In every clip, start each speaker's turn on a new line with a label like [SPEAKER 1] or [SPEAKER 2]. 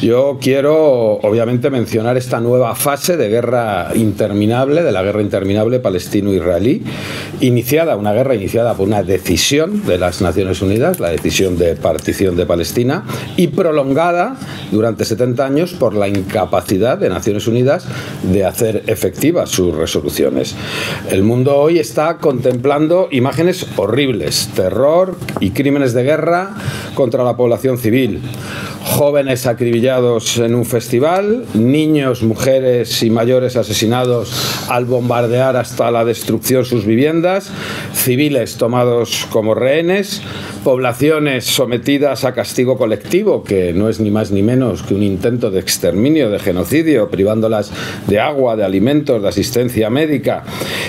[SPEAKER 1] Yo quiero, obviamente, mencionar esta nueva fase de guerra interminable, de la guerra interminable palestino-israelí, iniciada, una guerra iniciada por una decisión de las Naciones Unidas, la decisión de partición de Palestina, y prolongada durante 70 años por la incapacidad de Naciones Unidas de hacer efectivas sus resoluciones. El mundo hoy está contemplando imágenes horribles, terror y crímenes de guerra contra la población civil jóvenes acribillados en un festival, niños, mujeres y mayores asesinados al bombardear hasta la destrucción sus viviendas, civiles tomados como rehenes, poblaciones sometidas a castigo colectivo, que no es ni más ni menos que un intento de exterminio, de genocidio, privándolas de agua, de alimentos, de asistencia médica,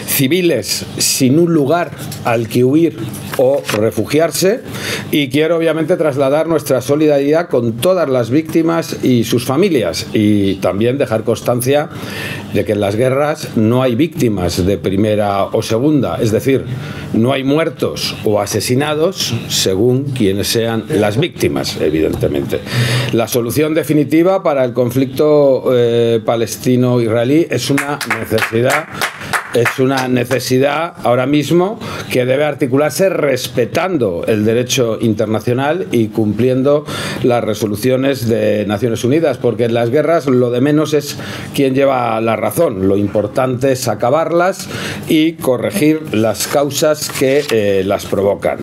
[SPEAKER 1] civiles sin un lugar al que huir o refugiarse. Y quiero obviamente trasladar nuestra solidaridad con todas las víctimas y sus familias y también dejar constancia de que en las guerras no hay víctimas de primera o segunda, es decir, no hay muertos o asesinados según quienes sean las víctimas, evidentemente. La solución definitiva para el conflicto eh, palestino-israelí es una necesidad es una necesidad ahora mismo que debe articularse respetando el derecho internacional y cumpliendo las resoluciones de Naciones Unidas, porque en las guerras lo de menos es quién lleva la razón, lo importante es acabarlas y corregir las causas que eh, las provocan.